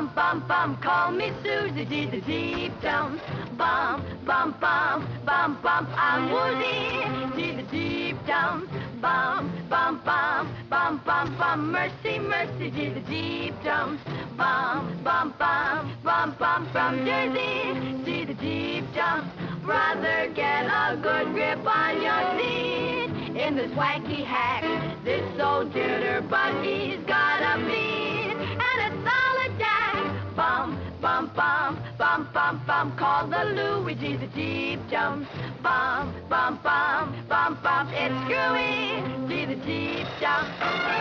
bum, bum, bum. Call me Susie G, the Jeep jumps. Bum, bum, bum, bum, bum. I'm Woozy G, the Jeep jumps. Bum, bum, bum, bum, bum, bum. Mercy, mercy G, the Jeep jumps. Bum, bum, bum, bum, bum. From Jersey G, the Jeep jumps. Brother, get a good grip on your seat. In this wacky hack, this old jitterbug, he's got Bum, bum, bum, bum, bum. Call the Luigi, the Jeep jump Bum, bum, bum, bum, bum. It's screwy, G, the Jeep jumps.